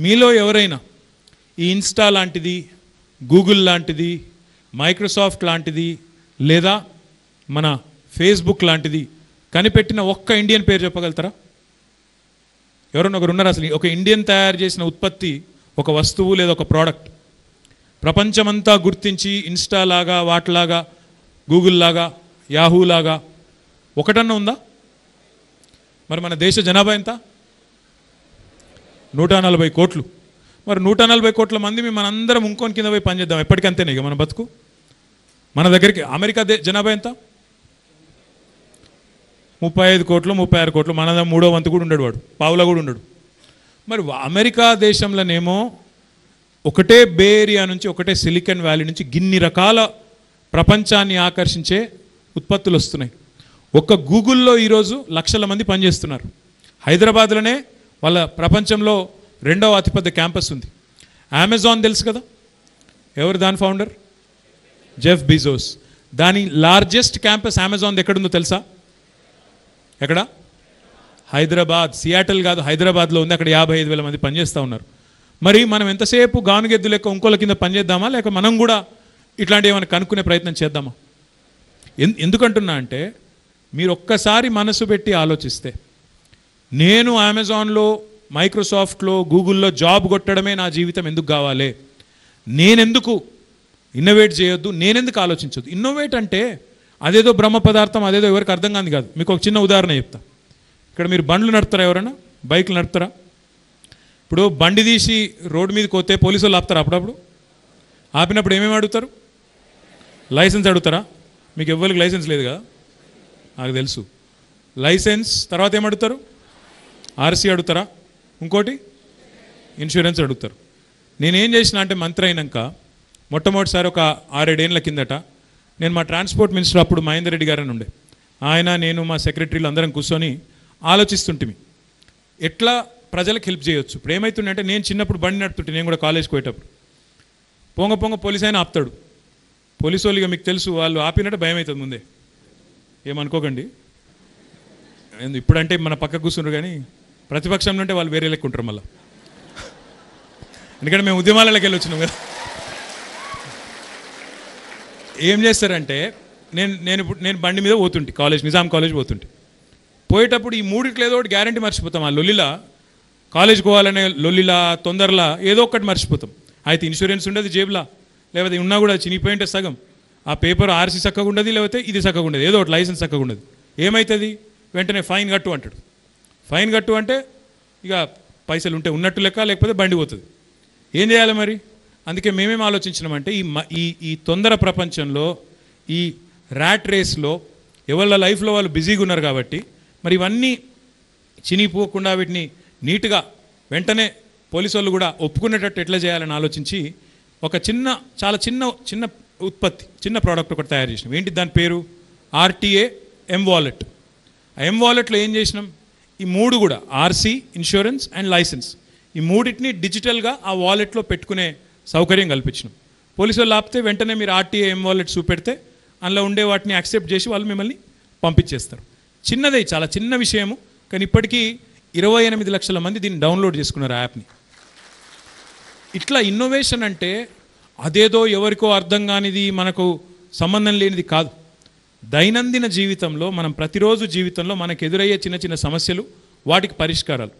మీలో ఎవరైనా ఈ ఇన్స్టా లాంటిది గూగుల్ లాంటిది మైక్రోసాఫ్ట్ లాంటిది లేదా మన ఫేస్బుక్ లాంటిది కనిపెట్టిన ఒక్క ఇండియన్ పేరు చెప్పగలుగుతారా? ఎవరన్నా ఒకరు ఉన్నారు అసలు? ఒక ఇండియన్ తయారు చేసిన ఉత్పత్తి ఒక వస్తువు లేదా ఒక ప్రోడక్ట్ ప్రపంచమంతా గుర్తించి ఇన్స్టా లాగా వాటిలాగా గూగుల్ లాగా యాహూ లాగా ఒకటన్నా ఉందా? మరి మన దేశ జనాభా ఎంత? నూట నలభై కోట్లు. మరి నూట నలభై కోట్ల మంది మేము మనందరం ఇంకోని కింద పోయి పనిచేద్దాం. ఎప్పటికంతేనే ఇక మన బతుకు? మన దగ్గరికి అమెరికా దే జనాభా ఎంత? ముప్పై ఐదు కోట్లు ముప్పై ఆరు కోట్లు. మన మూడో వంతు కూడా ఉండడు వాడు. పావులా కూడా ఉండడు. మరి అమెరికా దేశంలోనేమో ఒకటే బే ఏరియా నుంచి ఒకటే సిలికన్ వ్యాలీ నుంచి గిన్ని రకాల ప్రపంచాన్ని ఆకర్షించే ఉత్పత్తులు వస్తున్నాయి. ఒక్క గూగుల్లో ఈరోజు లక్షల మంది పనిచేస్తున్నారు. హైదరాబాద్లోనే వాళ్ళ ప్రపంచంలో రెండవ అతిపెద్ద క్యాంపస్ ఉంది. అమెజాన్ తెలుసు కదా? ఎవరు దాని ఫౌండర్ జెఫ్ బిజోస్ దాని లార్జెస్ట్ క్యాంపస్ అమెజాన్ ఎక్కడుందో తెలుసా? ఎక్కడ? హైదరాబాద్. సియాటల్ కాదు హైదరాబాద్లో ఉంది. అక్కడ యాభై ఐదు వేల మంది పనిచేస్తూ ఉన్నారు. మరి మనం ఎంతసేపు గానుగెద్దు లెక్క ఇంకోళ్ళ కింద పనిచేద్దామా? లేక మనం కూడా ఇట్లాంటివి ఏమైనా కనుక్కునే ప్రయత్నం చేద్దామా? ఎన్- ఎందుకంటున్నా అంటే మీరు ఒక్కసారి మనసు పెట్టి ఆలోచిస్తే నేను అమెజాన్లో మైక్రోసాఫ్ట్లో గూగుల్లో జాబ్ కొట్టడమే నా జీవితం ఎందుకు కావాలి? నేనెందుకు ఇన్నోవేట్ చేయొద్దు? నేనెందుకు ఆలోచించొద్దు? ఇన్నోవేట్ అంటే అదేదో బ్రహ్మ పదార్థం అదేదో ఎవరికి అర్థం కాదు కాదు. మీకు ఒక చిన్న ఉదాహరణ చెప్తా. ఇక్కడ మీరు బండ్లు నడుపుతారా ఎవరైనా? బైక్లు నడుపుతారా? ఇప్పుడు బండి తీసి రోడ్డు మీదకి పోతే పోలీసు వాళ్ళు ఆపుతారా అప్పుడప్పుడు? ఆపినప్పుడు ఏమేమి అడుగుతారు? లైసెన్స్ అడుగుతారా? మీకు ఎవరికి లైసెన్స్ లేదు కదా? నాకు తెలుసు. లైసెన్స్ తర్వాత ఏం అడుగుతారు? ఆర్సీ అడుగుతారా? ఇంకోటి? ఇన్సూరెన్స్ అడుగుతారు. నేనేం చేసిన అంటే మంత్రి అయినాక మొట్టమొదటిసారి ఒక ఆరేడేళ్ళ కిందట నేను మా ట్రాన్స్పోర్ట్ మినిస్టర్ అప్పుడు మహేందర్ రెడ్డి గారని ఉండే. ఆయన నేను మా సెక్రటరీలు అందరం కూర్చొని ఆలోచిస్తుంటిమి. ఎట్లా ప్రజలకు హెల్ప్ చేయొచ్చు? ఇప్పుడు ఏమవుతుందంటే నేను చిన్నప్పుడు బండి నడుపుతుంటే నేను కూడా కాలేజ్కి పోయేటప్పుడు. పొంగ పొంగ పోలీస్ అయినా ఆపుతాడు. పోలీసు వాళ్ళు ఇక మీకు తెలుసు వాళ్ళు ఆపినట్టు భయం అవుతుంది ముందే. ఏమనుకోకండి. ఇప్పుడంటే మన పక్క కూర్చున్నారు కానీ ప్రతిపక్షంలో ఉంటే వాళ్ళు వేరే లెక్క ఉంటారు మళ్ళీ. ఎందుకంటే మేము ఉద్యమాలకి వెళ్ళి వచ్చినాం కదా. ఏం చేస్తారంటే నేను నేను ఇప్పుడు నేను బండి మీద పోతుంటే కాలేజ్ నిజాం కాలేజ్ పోతుంటే. పోయేటప్పుడు ఈ మూడిట్లో ఏదో ఒకటి గ్యారంటీ మర్చిపోతాం. ఆ లొల్లిలా కాలేజ్కి పోవాలనే లొల్లిలా తొందరలా ఏదో ఒకటి మర్చిపోతాం. అయితే ఇన్సూరెన్స్ ఉండదు జేబులా లేకపోతే ఉన్నా కూడా చినిగిపోయి ఉంటే సగం. ఆ పేపర్ ఆర్సీ చక్కగా ఉండదు లేకపోతే ఇది చక్కగా ఉండదు ఏదో ఒకటి లైసెన్స్ చక్కగా ఉండదు. ఏమవుతుంది వెంటనే ఫైన్ కట్టు అంటాడు. ఫైన్ కట్టు అంటే ఇక పైసలు ఉంటే ఉన్నట్టు లెక్క లేకపోతే బండి పోతుంది. ఏం చేయాలి మరి? అందుకే మేమేం ఆలోచించినామంటే ఈ మ- ఈ ఈ తొందర ప్రపంచంలో ఈ ర్యాట్ రేస్లో ఎవళ్ళ లైఫ్లో వాళ్ళు బిజీగా ఉన్నారు కాబట్టి మరి ఇవన్నీ చినిగిపోకుండా వీటిని నీట్గా వెంటనే పోలీసు వాళ్ళు కూడా ఒప్పుకునేటట్టు ఎట్లా చేయాలని ఆలోచించి ఒక చిన్న చాలా చిన్న చిన్న ఉత్పత్తి చిన్న ప్రోడక్ట్ ఒకటి తయారు చేసినాం. ఏంటి దాని పేరు? ఆర్టీఏ ఎం వాలెట్ ఆ ఎం వాలెట్లో ఏం చేసినాం? ఈ మూడు కూడా ఆర్సీ ఇన్సూరెన్స్ అండ్ లైసెన్స్ ఈ మూడింటిని డిజిటల్గా ఆ వాలెట్లో పెట్టుకునే సౌకర్యం కల్పించినాం. పోలీసు వాళ్ళు ఆపితే వెంటనే మీరు ఆర్టీఏ ఎం వాలెట్ చూపెడితే అందులో ఉండే వాటిని యాక్సెప్ట్ చేసి వాళ్ళు మిమ్మల్ని పంపించేస్తారు. చిన్నదే చాలా చిన్న విషయము కానీ ఇప్పటికీ ఇరవై ఎనిమిది లక్షల మంది దీన్ని డౌన్లోడ్ చేసుకున్నారు యాప్ని. ఇట్లా ఇన్నోవేషన్ అంటే అదేదో ఎవరికో అర్థం కానిది మనకు సంబంధం లేనిది కాదు. దైనందిన జీవితంలో మనం ప్రతిరోజు జీవితంలో మనకు ఎదురయ్యే చిన్న చిన్న సమస్యలు వాటికి పరిష్కారాలు.